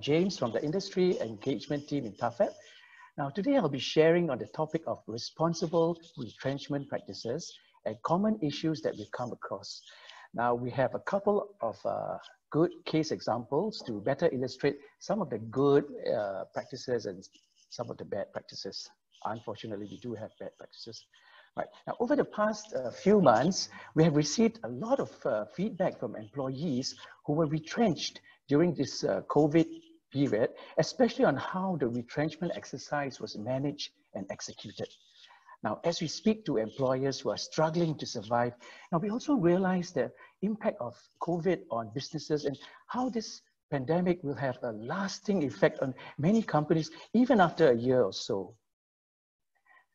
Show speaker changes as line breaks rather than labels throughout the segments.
James from the Industry Engagement Team in TAFEP. Now, today I'll be sharing on the topic of responsible retrenchment practices and common issues that we come across. Now, we have a couple of uh, good case examples to better illustrate some of the good uh, practices and some of the bad practices. Unfortunately, we do have bad practices. Right. Now, over the past uh, few months, we have received a lot of uh, feedback from employees who were retrenched during this uh, COVID period, especially on how the retrenchment exercise was managed and executed. Now, as we speak to employers who are struggling to survive, now we also realize the impact of COVID on businesses and how this pandemic will have a lasting effect on many companies, even after a year or so.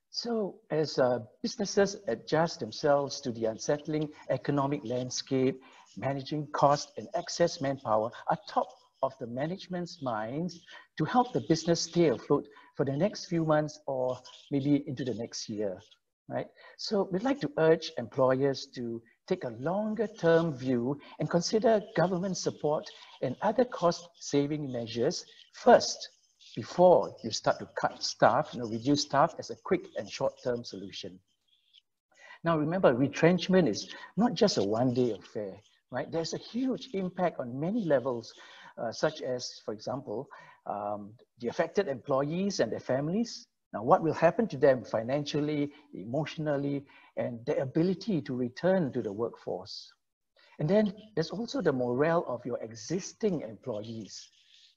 So as uh, businesses adjust themselves to the unsettling economic landscape, managing cost and excess manpower are top of the management's minds to help the business stay afloat for the next few months or maybe into the next year, right? So we'd like to urge employers to take a longer term view and consider government support and other cost saving measures first before you start to cut staff, you know, reduce staff as a quick and short term solution. Now remember, retrenchment is not just a one day affair, right? There's a huge impact on many levels uh, such as, for example, um, the affected employees and their families. Now, what will happen to them financially, emotionally, and their ability to return to the workforce? And then there's also the morale of your existing employees,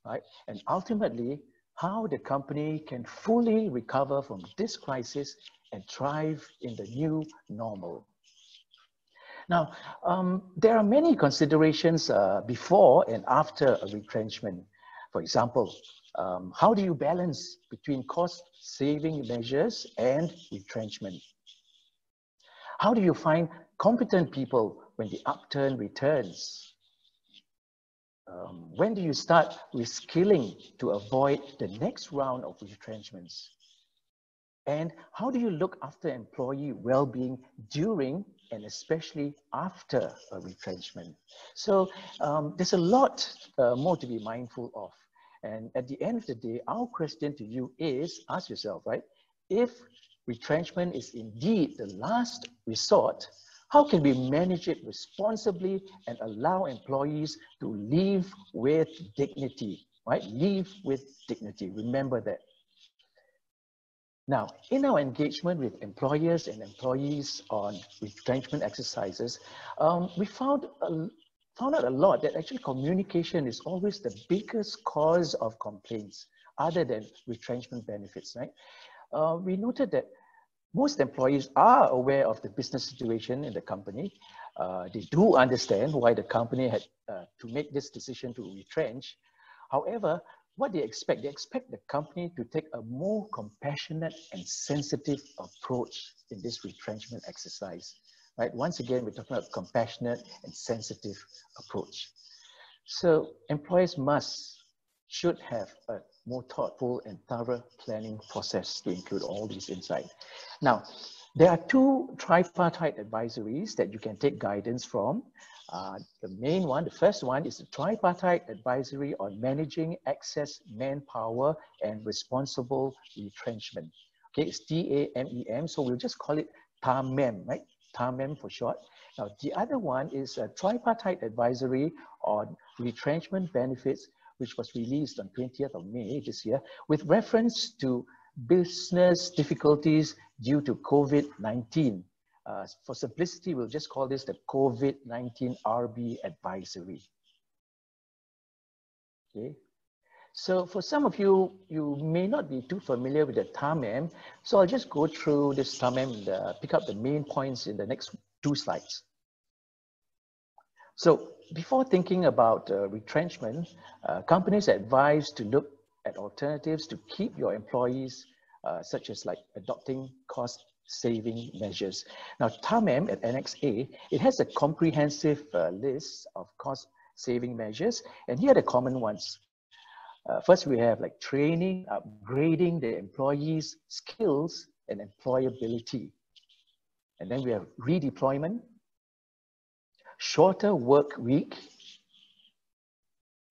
right? And ultimately, how the company can fully recover from this crisis and thrive in the new normal. Now, um, there are many considerations uh, before and after a retrenchment. For example, um, how do you balance between cost saving measures and retrenchment? How do you find competent people when the upturn returns? Um, when do you start reskilling to avoid the next round of retrenchments? And how do you look after employee well-being during and especially after a retrenchment. So um, there's a lot uh, more to be mindful of. And at the end of the day, our question to you is, ask yourself, right? If retrenchment is indeed the last resort, how can we manage it responsibly and allow employees to leave with dignity, right? Leave with dignity, remember that. Now, in our engagement with employers and employees on retrenchment exercises, um, we found, found out a lot that actually communication is always the biggest cause of complaints other than retrenchment benefits, right? Uh, we noted that most employees are aware of the business situation in the company. Uh, they do understand why the company had uh, to make this decision to retrench. However, what they expect, they expect the company to take a more compassionate and sensitive approach in this retrenchment exercise. Right? Once again, we're talking about compassionate and sensitive approach. So employers must, should have a more thoughtful and thorough planning process to include all these insights. Now, there are two tripartite advisories that you can take guidance from. Uh, the main one, the first one is the tripartite advisory on managing excess manpower and responsible retrenchment. Okay, it's T-A-M-E-M, so we'll just call it TAMEM, right? TAMEM for short. Now, the other one is a tripartite advisory on retrenchment benefits, which was released on 20th of May this year, with reference to business difficulties due to COVID-19. Uh, for simplicity, we'll just call this the COVID-19 RB advisory. Okay. So for some of you, you may not be too familiar with the TAMEM. So I'll just go through this TAMEM and uh, pick up the main points in the next two slides. So before thinking about uh, retrenchment, uh, companies are advised to look at alternatives to keep your employees, uh, such as like adopting cost saving measures. Now, TAMEM at Annex A, it has a comprehensive uh, list of cost saving measures, and here are the common ones. Uh, first, we have like training, upgrading the employees' skills and employability. And then we have redeployment, shorter work week,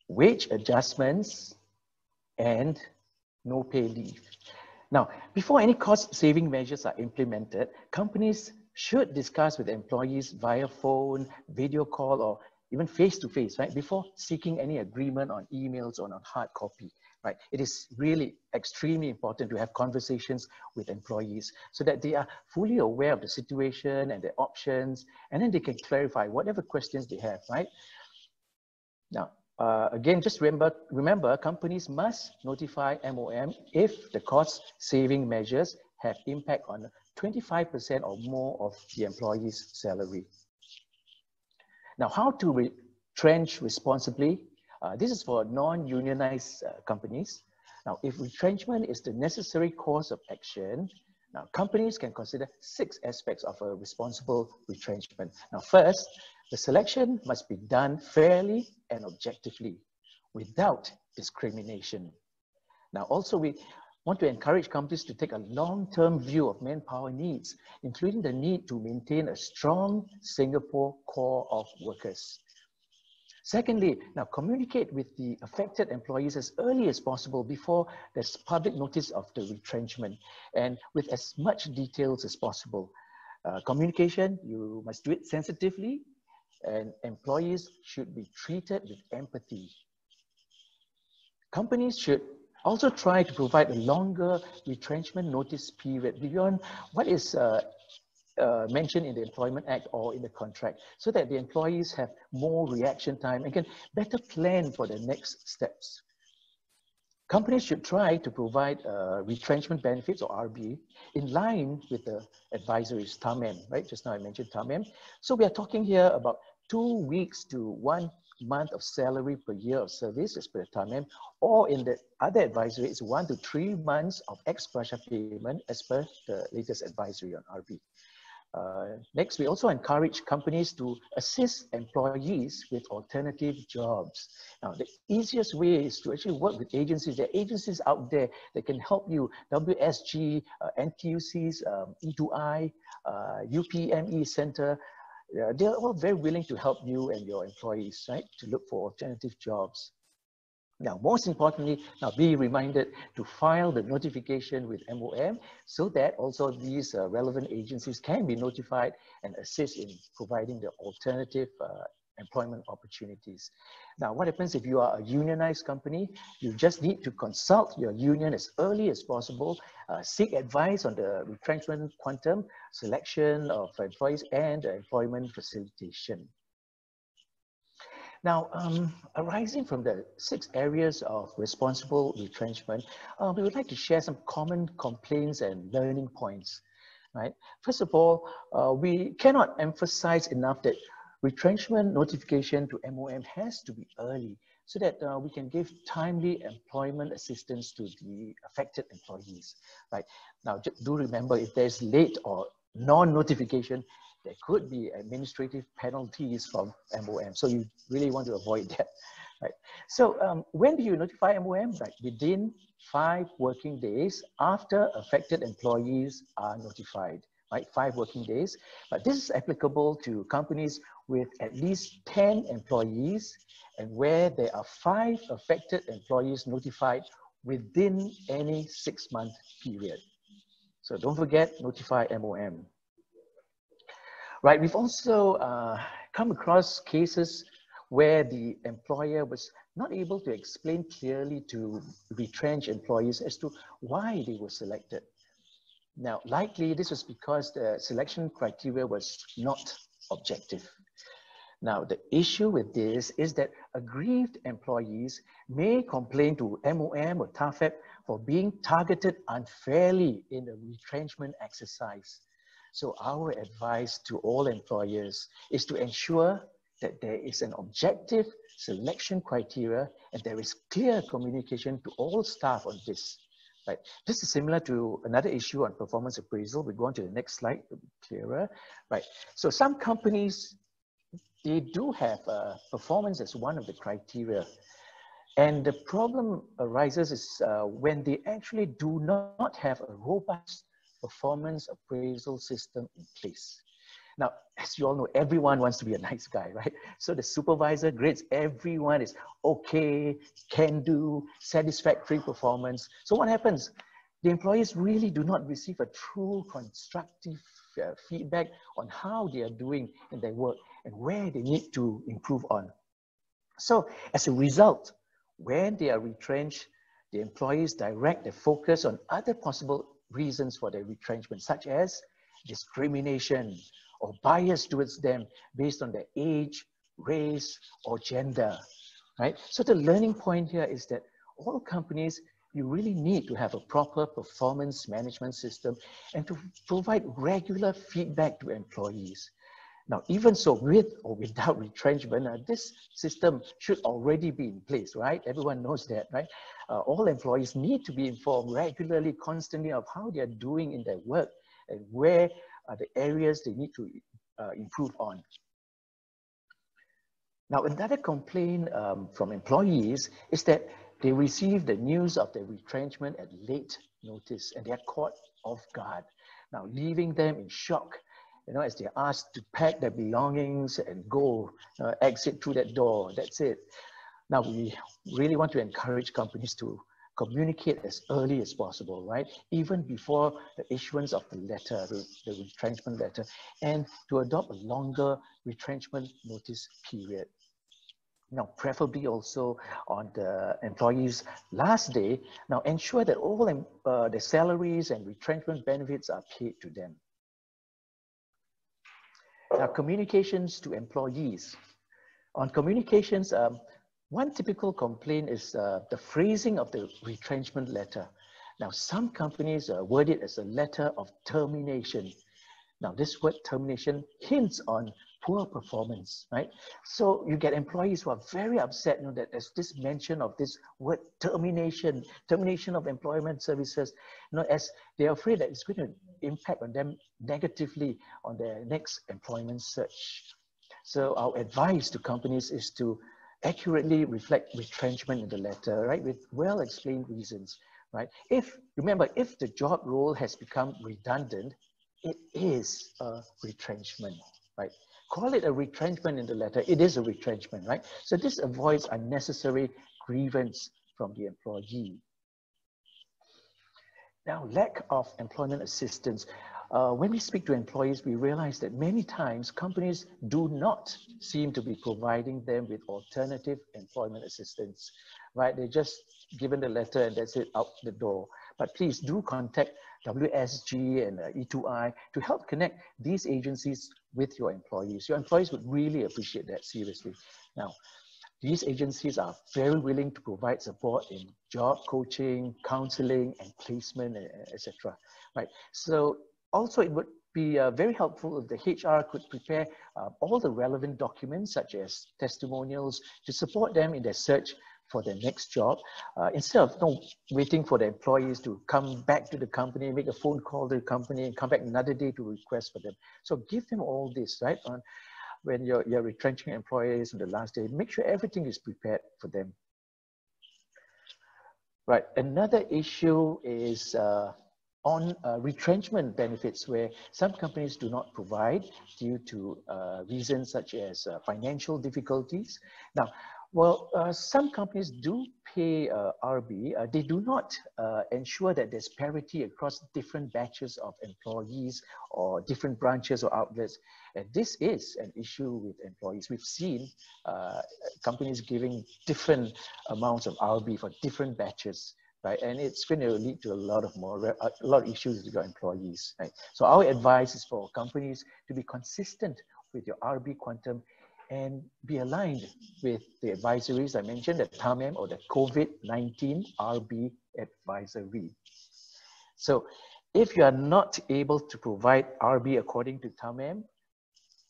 wage adjustments, and no pay leave. Now, before any cost saving measures are implemented, companies should discuss with employees via phone, video call, or even face to face, right? Before seeking any agreement on emails or on hard copy, right? It is really extremely important to have conversations with employees so that they are fully aware of the situation and their options, and then they can clarify whatever questions they have, right? Now, uh, again, just remember, remember, companies must notify MOM if the cost saving measures have impact on 25% or more of the employee's salary. Now, how to retrench responsibly? Uh, this is for non-unionized uh, companies. Now, if retrenchment is the necessary course of action, now companies can consider six aspects of a responsible retrenchment. Now, first, the selection must be done fairly and objectively without discrimination. Now, also we want to encourage companies to take a long-term view of manpower needs, including the need to maintain a strong Singapore core of workers. Secondly, now communicate with the affected employees as early as possible before there's public notice of the retrenchment and with as much details as possible. Uh, communication, you must do it sensitively and employees should be treated with empathy. Companies should also try to provide a longer retrenchment notice period beyond what is uh, uh, mentioned in the Employment Act or in the contract so that the employees have more reaction time and can better plan for the next steps. Companies should try to provide uh, retrenchment benefits or RB in line with the advisories, TAMEM, right? Just now I mentioned TAMEM. So we are talking here about two weeks to one month of salary per year of service as per TAMEM, or in the other advisory, it's one to three months of ex gratia payment as per the latest advisory on RB. Uh, next, we also encourage companies to assist employees with alternative jobs. Now, the easiest way is to actually work with agencies. There are agencies out there that can help you, WSG, uh, NTUC's um, E2I, uh, UPME Center, they're all very willing to help you and your employees, right, to look for alternative jobs. Now, most importantly, now be reminded to file the notification with MOM so that also these uh, relevant agencies can be notified and assist in providing the alternative uh, employment opportunities. Now, what happens if you are a unionized company? You just need to consult your union as early as possible, uh, seek advice on the retrenchment quantum, selection of employees, and employment facilitation. Now, um, arising from the six areas of responsible retrenchment, uh, we would like to share some common complaints and learning points. Right? First of all, uh, we cannot emphasize enough that retrenchment notification to MOM has to be early so that uh, we can give timely employment assistance to the affected employees. Right now, do remember if there's late or non-notification, there could be administrative penalties from MOM. So you really want to avoid that. Right. So um, when do you notify MOM? Right, within five working days after affected employees are notified right? Five working days. But this is applicable to companies with at least 10 employees and where there are five affected employees notified within any six month period. So don't forget, notify MOM. Right, we've also uh, come across cases where the employer was not able to explain clearly to retrenched employees as to why they were selected. Now, likely this was because the selection criteria was not objective. Now, the issue with this is that aggrieved employees may complain to MOM or TAFEP for being targeted unfairly in the retrenchment exercise. So our advice to all employers is to ensure that there is an objective selection criteria and there is clear communication to all staff on this. Right. This is similar to another issue on performance appraisal. We go on to the next slide to be clearer. Right. So some companies, they do have uh, performance as one of the criteria. And the problem arises is uh, when they actually do not have a robust performance appraisal system in place. Now, as you all know, everyone wants to be a nice guy, right? So the supervisor grades everyone is okay, can do, satisfactory performance. So what happens? The employees really do not receive a true constructive uh, feedback on how they are doing in their work and where they need to improve on. So as a result, when they are retrenched, the employees direct their focus on other possible reasons for their retrenchment, such as discrimination or bias towards them based on their age, race, or gender, right? So the learning point here is that all companies, you really need to have a proper performance management system and to provide regular feedback to employees. Now, even so, with or without retrenchment, uh, this system should already be in place, right? Everyone knows that, right? Uh, all employees need to be informed regularly, constantly of how they are doing in their work and where are the areas they need to uh, improve on. Now, another complaint um, from employees is that they receive the news of their retrenchment at late notice and they are caught off guard. Now, leaving them in shock you know, as they're asked to pack their belongings and go, uh, exit through that door, that's it. Now, we really want to encourage companies to communicate as early as possible, right? Even before the issuance of the letter, the, retrenchment letter, and to adopt a longer retrenchment notice period. Now, preferably also on the employee's last day. Now, ensure that all uh, the salaries and retrenchment benefits are paid to them. Now, communications to employees. On communications, um, one typical complaint is uh, the phrasing of the retrenchment letter. Now, some companies uh, word it as a letter of termination. Now, this word termination hints on poor performance, right? So you get employees who are very upset, you know, that there's this mention of this word termination, termination of employment services, you know, as they're afraid that it's going to impact on them negatively on their next employment search. So our advice to companies is to accurately reflect retrenchment in the letter, right, with well-explained reasons, right? If, remember, if the job role has become redundant, it is a retrenchment, right? Call it a retrenchment in the letter, it is a retrenchment, right? So this avoids unnecessary grievance from the employee. Now, lack of employment assistance. Uh, when we speak to employees, we realize that many times companies do not seem to be providing them with alternative employment assistance, right? They're just given the letter and that's it out the door. But please do contact WSG and uh, E2I to help connect these agencies with your employees. Your employees would really appreciate that seriously. Now, these agencies are very willing to provide support in job coaching, counseling, and placement, etc. Right. So also it would be uh, very helpful if the HR could prepare uh, all the relevant documents such as testimonials to support them in their search for their next job uh, instead of you know, waiting for the employees to come back to the company, make a phone call to the company and come back another day to request for them. So give them all this, right? On when you're, you're retrenching employees on the last day, make sure everything is prepared for them. Right, another issue is uh, on uh, retrenchment benefits where some companies do not provide due to uh, reasons such as uh, financial difficulties. Now, well, uh, some companies do pay uh, RB. Uh, they do not uh, ensure that there's parity across different batches of employees or different branches or outlets. And this is an issue with employees. We've seen uh, companies giving different amounts of RB for different batches. Right, and it's going to lead to a lot of more a lot of issues with your employees. Right, so our advice is for companies to be consistent with your RB quantum and be aligned with the advisories I mentioned, the TAMEM or the COVID-19 RB advisory. So if you are not able to provide RB according to TAMEM,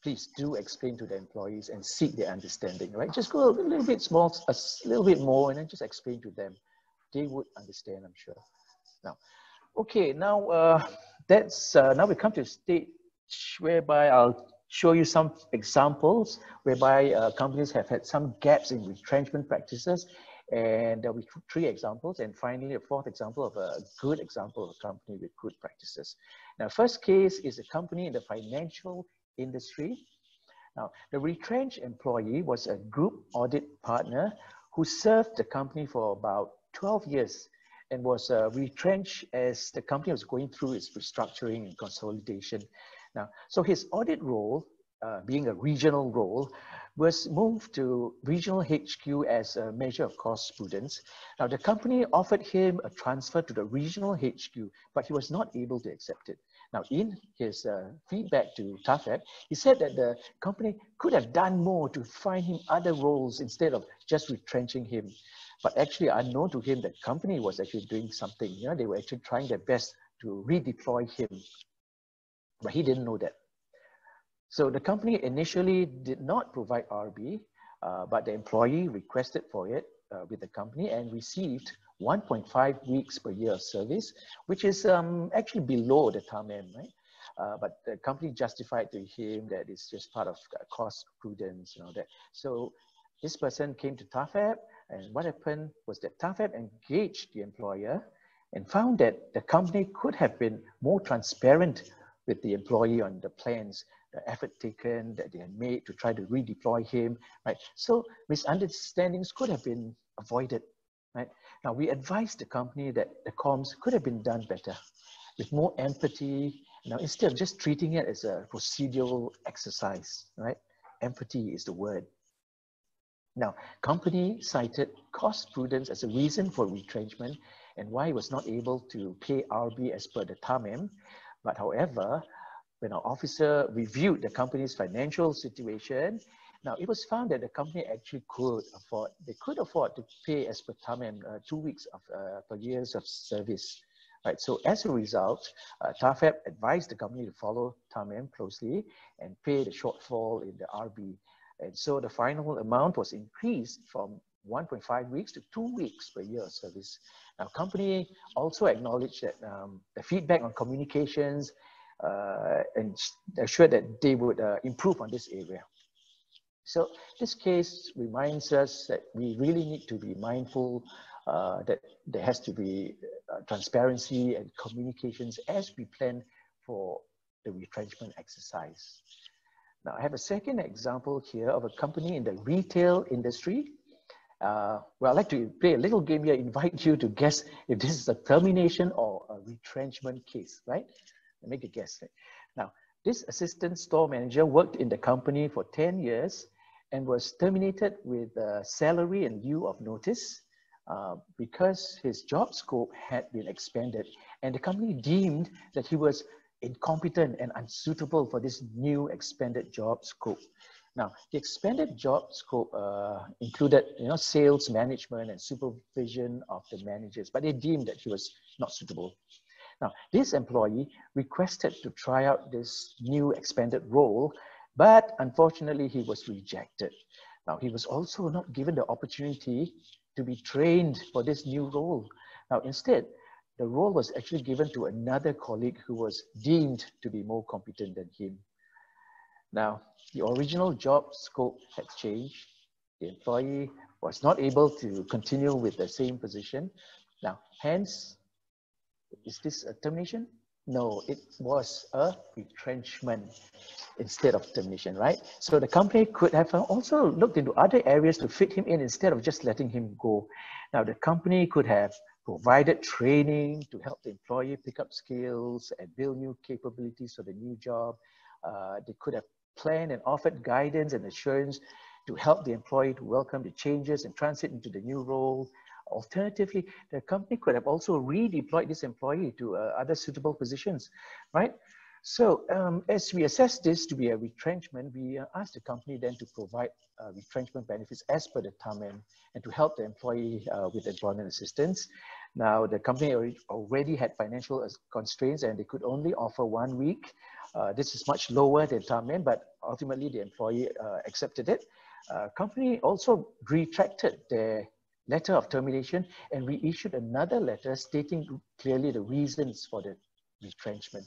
please do explain to the employees and seek their understanding, right? Just go a little bit small, a little bit more and then just explain to them. They would understand, I'm sure. Now, okay, now uh, that's, uh, now we come to a stage whereby I'll show you some examples whereby uh, companies have had some gaps in retrenchment practices. And there'll be three examples. And finally, a fourth example of a good example of a company with good practices. Now, first case is a company in the financial industry. Now, the retrenched employee was a group audit partner who served the company for about 12 years and was uh, retrenched as the company was going through its restructuring and consolidation. Now, so his audit role, uh, being a regional role, was moved to regional HQ as a measure of cost prudence. Now, the company offered him a transfer to the regional HQ, but he was not able to accept it. Now, in his uh, feedback to TAFEP, he said that the company could have done more to find him other roles instead of just retrenching him. But actually, unknown to him, the company was actually doing something. You know, they were actually trying their best to redeploy him. But he didn't know that. So the company initially did not provide RB, uh, but the employee requested for it uh, with the company and received 1.5 weeks per year of service, which is um, actually below the TAMEM, right? Uh, but the company justified to him that it's just part of cost prudence and all that. So this person came to TAFEP and what happened was that TAFEP engaged the employer and found that the company could have been more transparent with the employee on the plans, the effort taken that they had made to try to redeploy him, right? So misunderstandings could have been avoided, right? Now we advised the company that the comms could have been done better with more empathy. Now instead of just treating it as a procedural exercise, right? Empathy is the word. Now, company cited cost prudence as a reason for retrenchment and why it was not able to pay RB as per the TAMEM. But however, when our officer reviewed the company's financial situation, now it was found that the company actually could afford, they could afford to pay as per TAMEM uh, two weeks of, uh, per years of service. Right, so as a result, uh, TAFEP advised the company to follow TAMEM closely and pay the shortfall in the RB and so the final amount was increased from 1.5 weeks to two weeks per year of service. Now, company also acknowledged that um, the feedback on communications uh, and assured that they would uh, improve on this area. So this case reminds us that we really need to be mindful uh, that there has to be uh, transparency and communications as we plan for the retrenchment exercise. Now, I have a second example here of a company in the retail industry. Uh, well, I'd like to play a little game here, invite you to guess if this is a termination or a retrenchment case, right? Make a guess. Right? Now, this assistant store manager worked in the company for 10 years and was terminated with a salary in lieu of notice uh, because his job scope had been expanded and the company deemed that he was incompetent and unsuitable for this new expanded job scope. Now, the expanded job scope uh, included, you know, sales management and supervision of the managers, but they deemed that he was not suitable. Now, this employee requested to try out this new expanded role, but unfortunately he was rejected. Now, he was also not given the opportunity to be trained for this new role. Now, instead, the role was actually given to another colleague who was deemed to be more competent than him. Now, the original job scope had changed. The employee was not able to continue with the same position. Now, hence, is this a termination? No, it was a retrenchment instead of termination, right? So the company could have also looked into other areas to fit him in instead of just letting him go. Now, the company could have provided training to help the employee pick up skills and build new capabilities for the new job. Uh, they could have planned and offered guidance and assurance to help the employee to welcome the changes and transit into the new role. Alternatively, the company could have also redeployed this employee to uh, other suitable positions, right? So um, as we assess this to be a retrenchment, we uh, asked the company then to provide uh, retrenchment benefits as per the TAMEM and to help the employee uh, with employment assistance. Now, the company already had financial constraints and they could only offer one week. Uh, this is much lower than TAMEM, but ultimately the employee uh, accepted it. Uh, company also retracted their letter of termination and reissued another letter stating clearly the reasons for the retrenchment.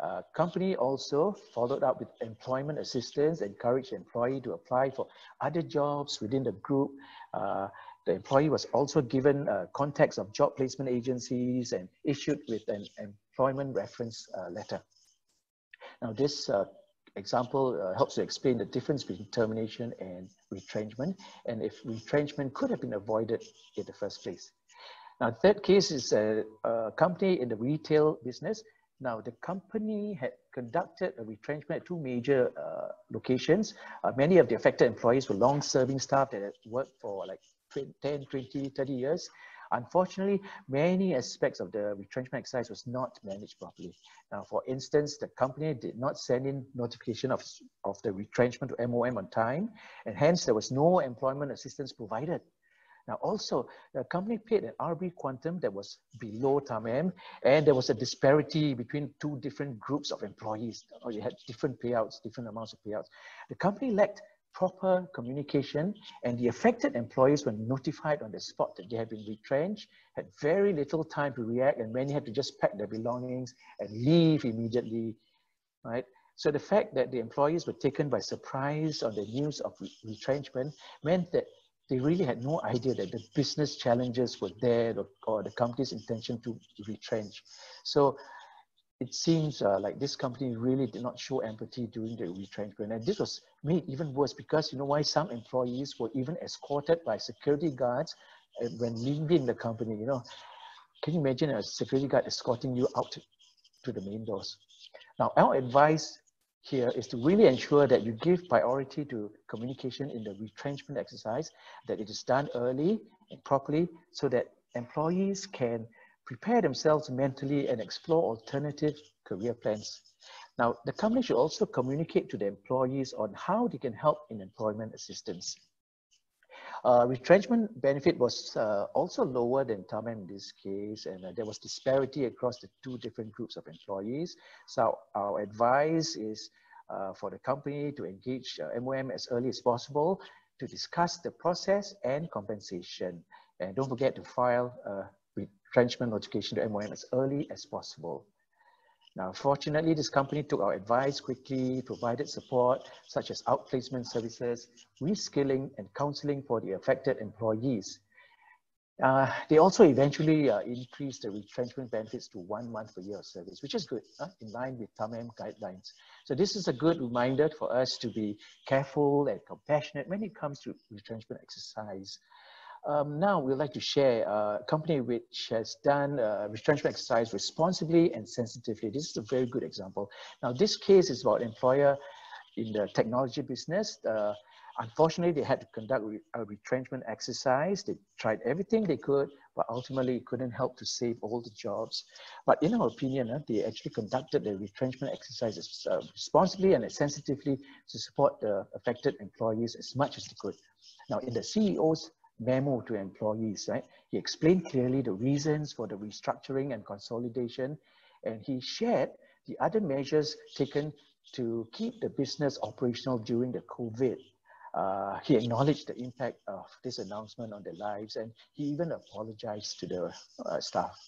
Uh, company also followed up with employment assistance, encouraged employee to apply for other jobs within the group. Uh, the employee was also given uh, contacts of job placement agencies and issued with an employment reference uh, letter. Now this uh, example uh, helps to explain the difference between termination and retrenchment, and if retrenchment could have been avoided in the first place. Now, third case is a, a company in the retail business. Now, the company had conducted a retrenchment at two major uh, locations. Uh, many of the affected employees were long-serving staff that had worked for like 10, 20, 30 years. Unfortunately, many aspects of the retrenchment exercise was not managed properly. Now, for instance, the company did not send in notification of, of the retrenchment to MOM on time, and hence there was no employment assistance provided. Now, also, the company paid an RB quantum that was below TAMEM, and there was a disparity between two different groups of employees. Or you had different payouts, different amounts of payouts. The company lacked proper communication and the affected employees were notified on the spot that they had been retrenched, had very little time to react and many had to just pack their belongings and leave immediately, right? So the fact that the employees were taken by surprise on the news of retrenchment meant that they really had no idea that the business challenges were there or, or the company's intention to retrench. So it seems uh, like this company really did not show empathy during the retrenchment. And this was made even worse because you know why some employees were even escorted by security guards uh, when leaving the company, you know. Can you imagine a security guard escorting you out to, to the main doors? Now, our advice here is to really ensure that you give priority to communication in the retrenchment exercise, that it is done early and properly so that employees can prepare themselves mentally and explore alternative career plans. Now, the company should also communicate to the employees on how they can help in employment assistance. Uh, retrenchment benefit was uh, also lower than TAMEM in this case, and uh, there was disparity across the two different groups of employees. So our advice is uh, for the company to engage MOM uh, as early as possible to discuss the process and compensation. And don't forget to file uh, retrenchment notification to MOM as early as possible. Now, fortunately, this company took our advice quickly, provided support such as outplacement services, reskilling, and counseling for the affected employees. Uh, they also eventually uh, increased the retrenchment benefits to one month per year of service, which is good, in line with TAMEM guidelines. So this is a good reminder for us to be careful and compassionate when it comes to retrenchment exercise. Um, now we'd like to share a company which has done a retrenchment exercise responsibly and sensitively. This is a very good example. Now this case is about employer in the technology business. Uh, unfortunately, they had to conduct a retrenchment exercise. They tried everything they could, but ultimately couldn't help to save all the jobs. But in our opinion, uh, they actually conducted the retrenchment exercises uh, responsibly and sensitively to support the affected employees as much as they could. Now, in the CEO's memo to employees, right? He explained clearly the reasons for the restructuring and consolidation, and he shared the other measures taken to keep the business operational during the COVID. Uh, he acknowledged the impact of this announcement on their lives, and he even apologized to the uh, staff.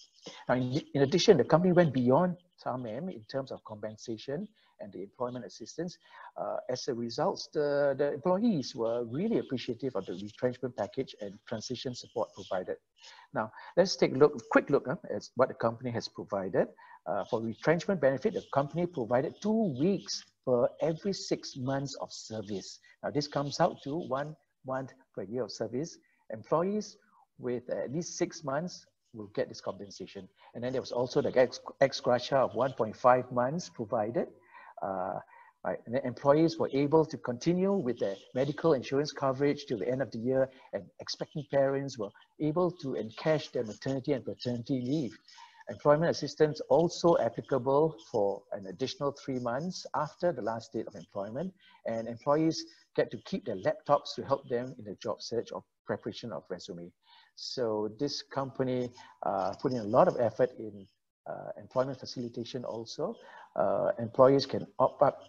Now, in, in, addition, the company went beyond TAMEM in terms of compensation and the employment assistance. Uh, as a result, the, the employees were really appreciative of the retrenchment package and transition support provided. Now, let's take a look, quick look at what the company has provided. Uh, for retrenchment benefit, the company provided two weeks per every six months of service. Now, this comes out to one month per year of service. Employees with at least six months will get this compensation. And then there was also the ex, ex gratia of 1.5 months provided right? And the employees were able to continue with their medical insurance coverage till the end of the year and expecting parents were able to encash their maternity and paternity leave. Employment assistance also applicable for an additional three months after the last date of employment and employees get to keep their laptops to help them in the job search or preparation of resume. So this company uh, put in a lot of effort in uh, employment facilitation also. Uh, employees can opt up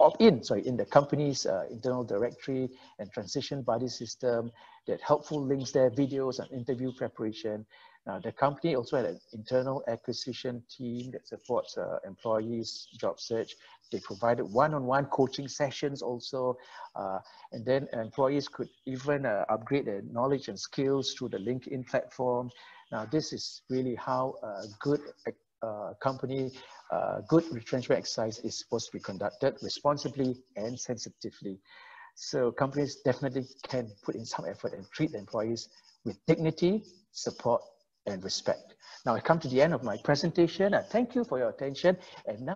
opt in, sorry, in the company's uh, internal directory and transition buddy system, that helpful links there, videos and interview preparation. Now, the company also had an internal acquisition team that supports uh, employees' job search. They provided one-on-one -on -one coaching sessions also, uh, and then employees could even uh, upgrade their knowledge and skills through the LinkedIn platform. Now, this is really how good uh, company, uh, good retrenchment exercise is supposed to be conducted responsibly and sensitively. So companies definitely can put in some effort and treat the employees with dignity, support, and respect. Now I come to the end of my presentation. I thank you for your attention. And now